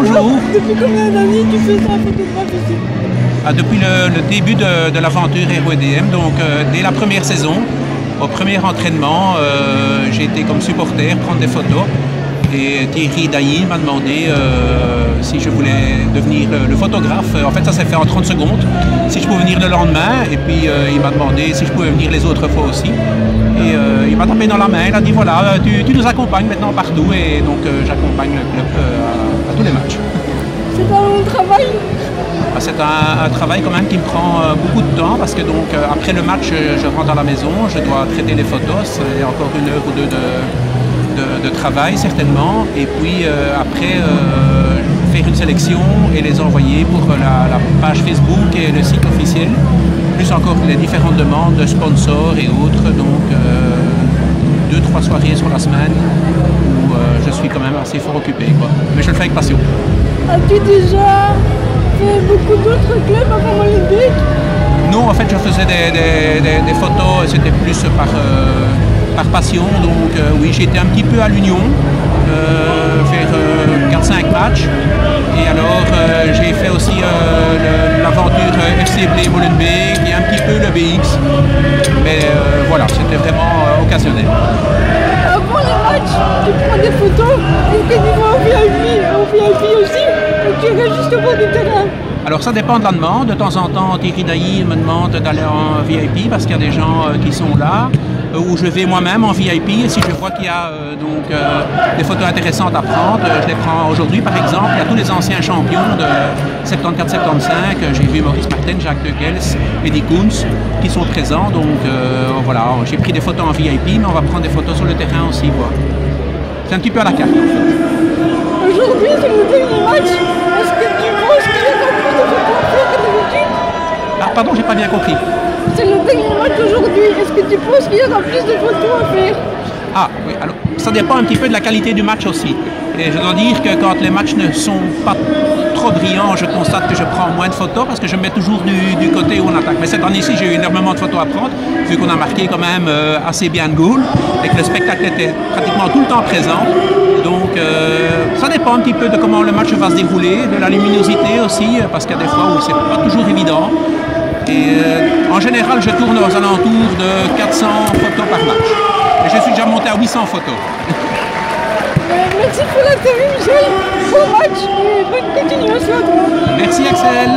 depuis combien d'années tu fais ça, ici ah, Depuis le, le, début de, de l'aventure RODM, donc euh, dès la première saison, au premier entraînement, euh, j'ai été comme supporter prendre des photos. Et Thierry Dailly m'a demandé euh, si je voulais devenir le, le, photographe. En fait, ça s'est fait en 30 secondes. Si je pouvais venir le lendemain. Et puis, euh, il m'a demandé si je pouvais venir les autres fois aussi. Et euh, il m'a tapé dans la main. Il a dit voilà, tu, tu nous accompagnes maintenant partout. Et donc, euh, j'accompagne le club à, à, tous les matchs. C'est un long travail c'est un, un, travail quand même qui me prend euh, beaucoup de temps parce que donc euh, après le match, je rentre à la maison, je dois traiter les photos, a encore une heure ou deux de, de, de travail certainement, et puis euh, après faire une sélection et les envoyer pour la, la, page Facebook et le site officiel, plus encore les différentes demandes de sponsors et autres, donc deux, trois soirées sur la semaine où je suis quand même assez fort occupé, quoi. mais je le fais avec passion. As-tu déjà fait beaucoup d'autres clubs avant l'Olympique Non, en fait, je faisais des, des, des, des photos, c'était plus par, euh, par passion. Donc, euh, oui, j'étais un petit peu à l'Union, euh, faire 4-5 matchs. Et alors, j'ai fait aussi l'aventure FC Blé Molenbeek et un petit peu le BX. Mais voilà, c'était vraiment occasionnel. Avant les matchs, tu prends des photos et tu vas au VIP, au VIP aussi tu restes juste au bord du terrain alors ça dépend de la demande. De temps en temps, Thierry Dailly me demande d'aller en VIP parce qu'il y a des gens euh, qui sont là. Euh, où je vais moi-même en VIP et si je vois qu'il y a euh, donc euh, des photos intéressantes à prendre, je les prends aujourd'hui par exemple. Il y a tous les anciens champions de 74-75. J'ai vu Maurice Martin, Jacques De Gels, Eddie Koons qui sont présents. Donc voilà, j'ai pris des photos en VIP, mais on va prendre des photos sur le terrain aussi. C'est un petit peu à la carte. Aujourd'hui, c'est le dernier match. Est-ce que tu penses qu'il y a plus de photos que d'habitude Ah, pardon, j'ai pas bien compris. C'est le dernier match aujourd'hui. Est-ce que tu penses qu'il y aura plus de photos à faire Ah, oui, alors ça dépend un petit peu de la qualité du match aussi. Et je dois dire que quand les matchs ne sont pas trop brillants, je constate que je prends moins de photos parce que je me mets toujours du, du côté où on attaque. Mais cette année-ci, j'ai eu énormément de photos à prendre, vu qu'on a marqué quand même euh, assez bien de goal et que le spectacle était pratiquement tout le temps présent. Donc euh, ça dépend un petit peu de comment le match va se dérouler, de la luminosité aussi, parce qu'il y a des fois où c'est pas toujours évident. Et euh, en général, je tourne aux alentours de 400 photos par match. Et je suis déjà monté à 800 photos. Euh, merci pour l'interview, Michel. Bon match et bonne continuation. Merci, Axel.